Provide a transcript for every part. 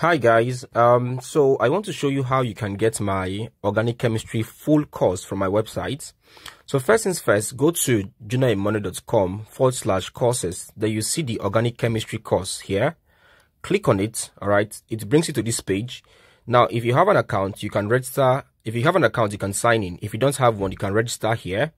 Hi guys, um, so I want to show you how you can get my organic chemistry full course from my website. So first things first, go to jonahemmanuel.com forward slash courses. There you see the organic chemistry course here. Click on it, alright. It brings you to this page. Now, if you have an account, you can register. If you have an account, you can sign in. If you don't have one, you can register here.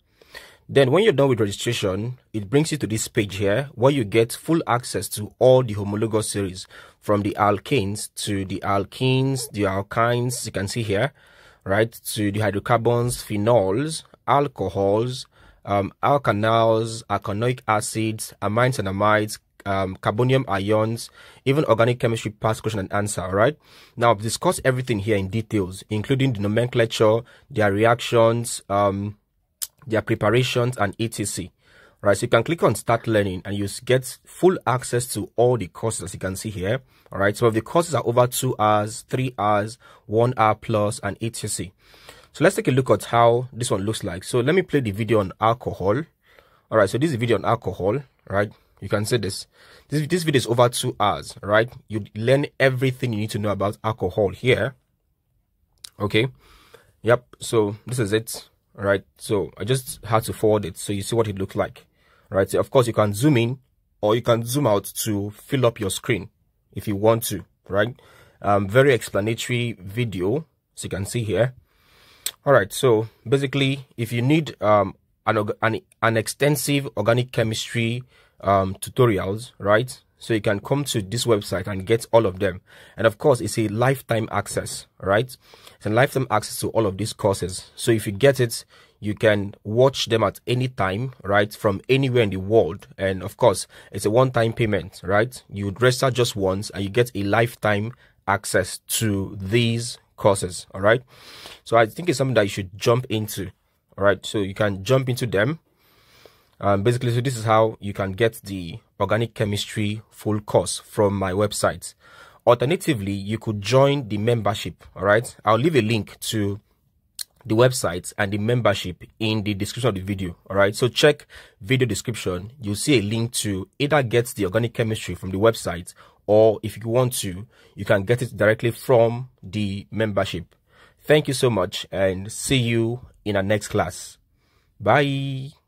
Then when you're done with registration, it brings you to this page here where you get full access to all the homologous series from the alkanes to the alkenes, the alkynes, you can see here, right, to the hydrocarbons, phenols, alcohols, um, alkanals, alkanoic acids, amines and amides, um, carbonium ions, even organic chemistry past question and answer, right? Now, I've discussed everything here in details, including the nomenclature, their reactions, um, their preparations and etc. Right so you can click on start learning and you get full access to all the courses as you can see here. All right so if the courses are over two hours three hours one hour plus and etc so let's take a look at how this one looks like. So let me play the video on alcohol. All right so this is a video on alcohol right? You can see this. This this video is over two hours right? You learn everything you need to know about alcohol here. Okay. Yep so this is it right? So i just had to forward it so you see what it looks like. Right? So of course you can zoom in or you can zoom out to fill up your screen if you want to. Right? Um very explanatory video so you can see here. All right so basically if you need um an an, an extensive organic chemistry um tutorials right so you can come to this website and get all of them. And of course, it's a lifetime access, right? It's a lifetime access to all of these courses. So if you get it, you can watch them at any time, right? From anywhere in the world. And of course, it's a one-time payment, right? You register just once and you get a lifetime access to these courses, all right? So I think it's something that you should jump into, all right? So you can jump into them um, basically, so this is how you can get the organic chemistry full course from my website. Alternatively, you could join the membership. All right, I'll leave a link to the website and the membership in the description of the video. All right, so check video description. You'll see a link to either get the organic chemistry from the website, or if you want to, you can get it directly from the membership. Thank you so much, and see you in our next class. Bye.